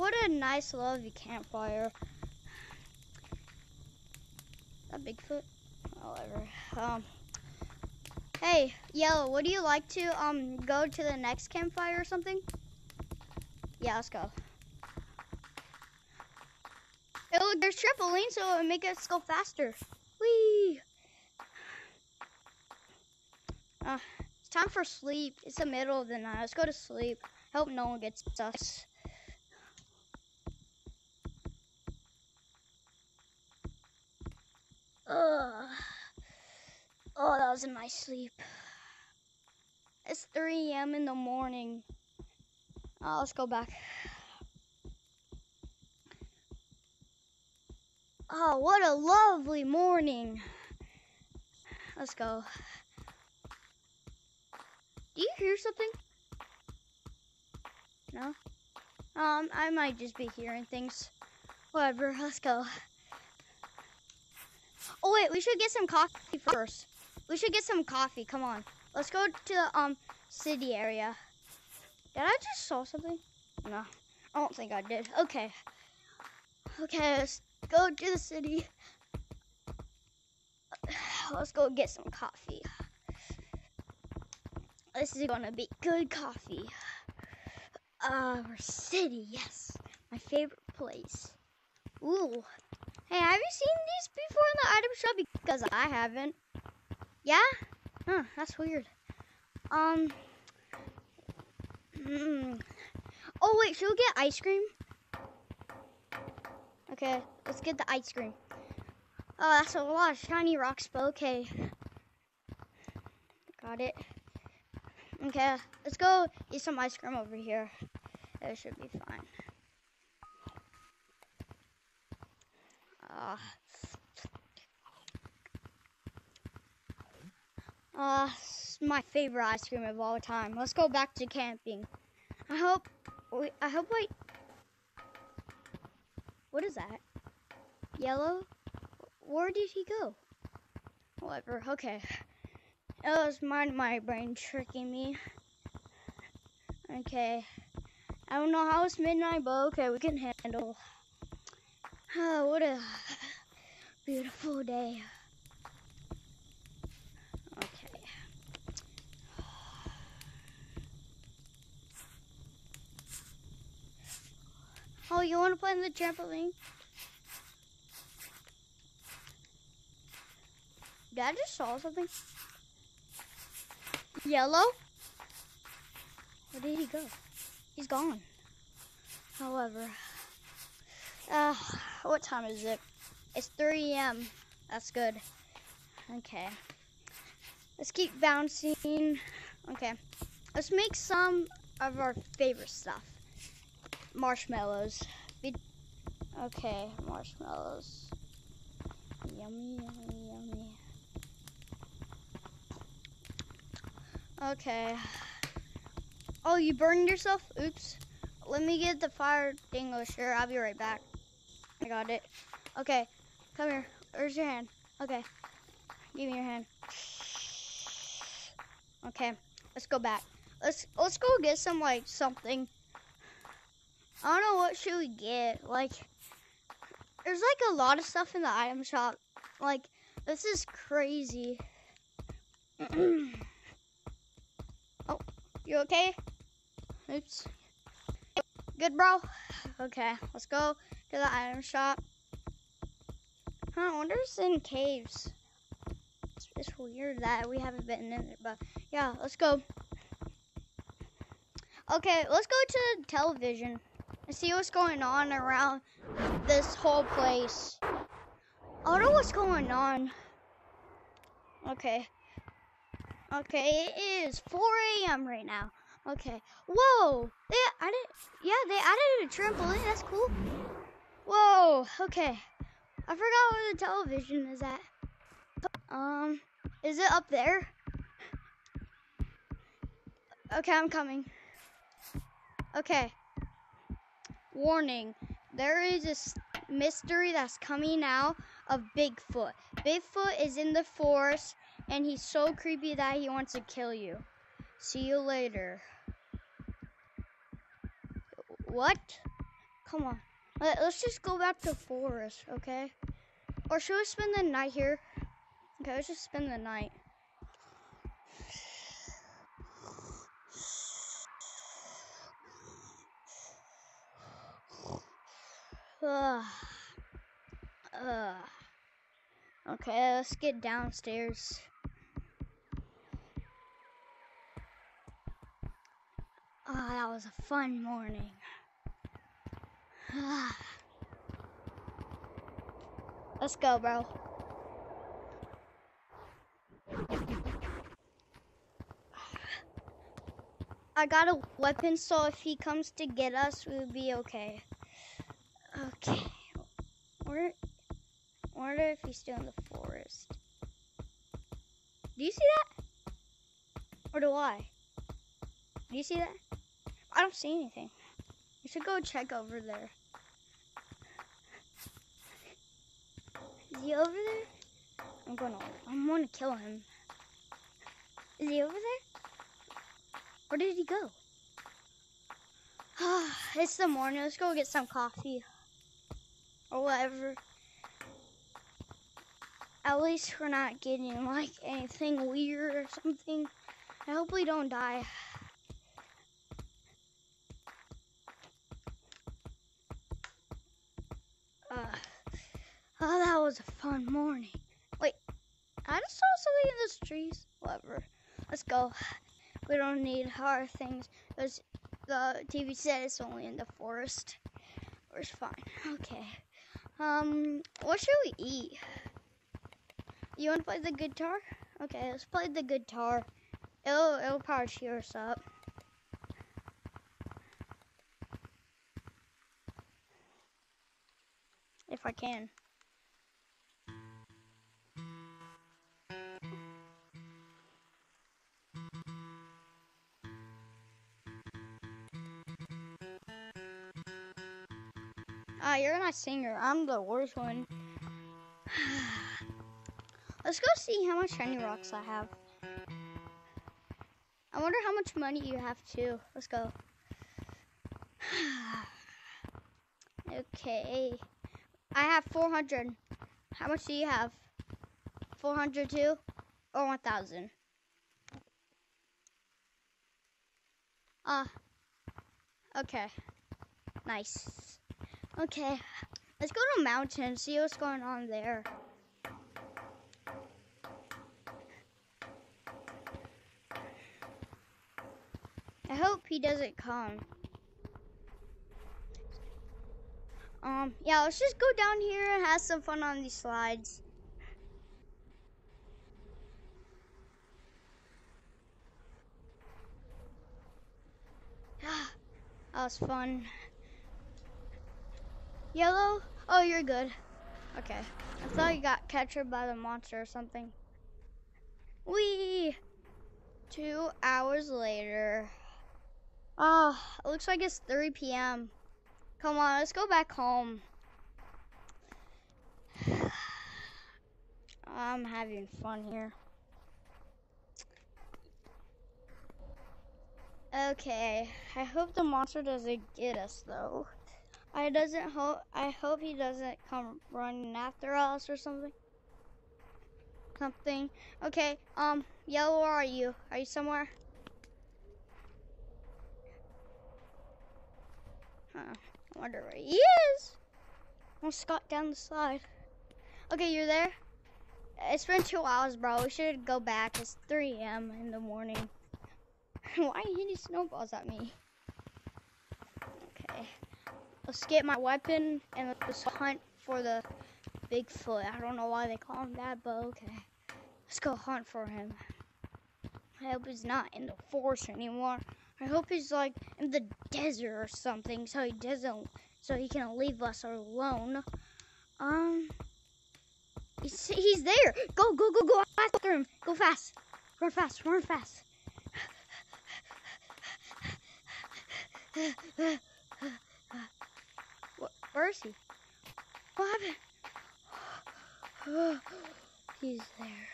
What a nice, lovely campfire. A Bigfoot? Whatever. Um. Hey, Yellow, would you like to um go to the next campfire or something? Yeah, let's go. Look, there's trampoline, so it'll make us go faster. Whee! Uh, it's time for sleep. It's the middle of the night. Let's go to sleep. I hope no one gets us. Ugh. Oh, that was in my sleep. It's 3 a.m. in the morning. Oh, let's go back. Oh, what a lovely morning. Let's go. Do you hear something? No? Um, I might just be hearing things. Whatever, let's go. Oh wait, we should get some coffee first. We should get some coffee, come on. Let's go to the um city area. Did I just saw something? No, I don't think I did. Okay. Okay, let's go to the city. Let's go get some coffee. This is gonna be good coffee. Our city, yes. My favorite place. Ooh. Hey, have you seen these before in the item shop? Because I haven't. Yeah? Huh, that's weird. Um. Mm. Oh, wait, should we get ice cream? Okay, let's get the ice cream. Oh, that's a lot of shiny rocks, but okay. Got it. Okay, let's go eat some ice cream over here. It should be fine. Uh, uh, my favorite ice cream of all time. Let's go back to camping. I hope, I hope I, what is that? Yellow? Where did he go? Whatever, okay. It was my, my brain tricking me. Okay. I don't know how it's midnight, but okay, we can handle. Oh, what a beautiful day. Okay. Oh, you want to play in the trampoline? Did I just saw something? Yellow? Where did he go? He's gone. However, uh, what time is it? It's 3 a.m. That's good. Okay. Let's keep bouncing. Okay. Let's make some of our favorite stuff. Marshmallows. Okay, marshmallows. Yummy, yummy, yummy. Okay. Oh, you burned yourself? Oops. Let me get the fire extinguisher. I'll be right back. I got it. Okay, come here. Where's your hand? Okay. Give me your hand. Okay, let's go back. Let's let's go get some like something. I don't know what should we get. Like there's like a lot of stuff in the item shop. Like this is crazy. oh, you okay? Oops. Good, bro? Okay, let's go to the item shop. Huh, I wonder if it's in caves. It's, it's weird that we haven't been in it, but yeah, let's go. Okay, let's go to the television and see what's going on around this whole place. I don't know what's going on. Okay. Okay, it is 4 a.m. right now. Okay. Whoa! They added, yeah, they added a trampoline. That's cool. Whoa. Okay. I forgot where the television is at. Um, is it up there? Okay, I'm coming. Okay. Warning. There is a mystery that's coming out of Bigfoot. Bigfoot is in the forest and he's so creepy that he wants to kill you. See you later. What? come on. Let, us just go back to forest, okay? Or should we spend the night here? Okay, let's just spend the night. Uh, uh. Okay, let's get downstairs. Ah, oh, that was a fun morning. Let's go, bro. I got a weapon, so if he comes to get us, we'll be okay. Okay. Where? Wonder if he's still in the forest. Do you see that? Or do I? Do you see that? I don't see anything. You should go check over there. He over there? I'm gonna I'm gonna kill him. Is he over there? Where did he go? it's the morning. Let's go get some coffee. Or whatever. At least we're not getting like anything weird or something. I hope we don't die. Uh, oh, that was a fun morning. Wait, I just saw something in those trees. Whatever. Let's go. We don't need hard things because the TV said it's only in the forest. We're fine. Okay. Um, what should we eat? You want to play the guitar? Okay, let's play the guitar. It'll, it'll probably cheer us up. if I can. You're a singer. I'm the worst one. Let's go see how much shiny rocks I have. I wonder how much money you have too. Let's go. okay. I have 400. How much do you have? 400 too? Or 1,000? Ah. Uh, okay. Nice. Okay. Let's go to a mountain, see what's going on there. I hope he doesn't come. Um, yeah, let's just go down here and have some fun on these slides. that was fun. Yellow? Oh, you're good. Okay. I thought you got captured by the monster or something. Wee! Two hours later. Oh, it looks like it's 3 p.m. Come on, let's go back home. I'm having fun here. Okay, I hope the monster doesn't get us though. I doesn't hope I hope he doesn't come running after us or something. Something. Okay, um, yellow, where are you? Are you somewhere? Huh. I wonder where he is. Almost got down the slide. Okay, you're there? It's been two hours, bro. We should go back. It's 3 a.m. in the morning. Why are you hitting snowballs at me? Okay. Let's get my weapon and let's hunt for the Bigfoot. I don't know why they call him that, but okay. Let's go hunt for him. I hope he's not in the forest anymore. I hope he's like in the desert or something, so he doesn't, so he can leave us alone. Um, he's, he's there. Go, go, go, go after him. Go fast. Run fast. Run fast. Where is he? What happened? He's there.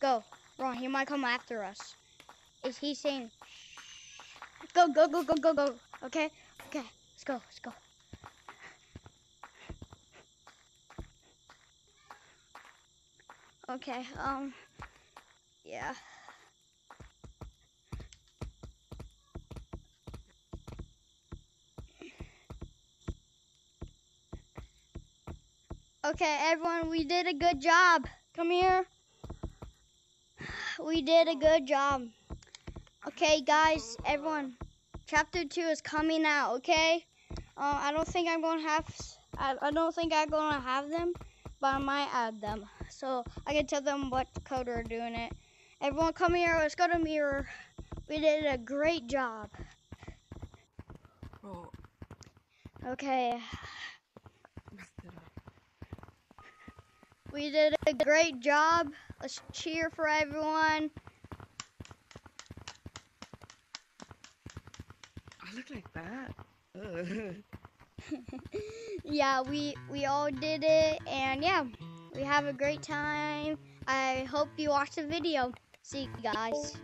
Go. Ron, he might come after us. Is he saying, go, go, go, go, go, go. Okay, okay, let's go, let's go. Okay, um, yeah. Okay, everyone, we did a good job. Come here. We did a good job. Okay, guys, everyone, chapter two is coming out. Okay, uh, I don't think I'm gonna have. I, I don't think I'm gonna have them, but I might add them so I can tell them what code we're doing it. Everyone, come here. Let's go to mirror. We did a great job. Oh, Okay, messed it up. We did a great job. Let's cheer for everyone. I look like that. Yeah, we we all did it, and yeah, we have a great time. I hope you watch the video. See you guys.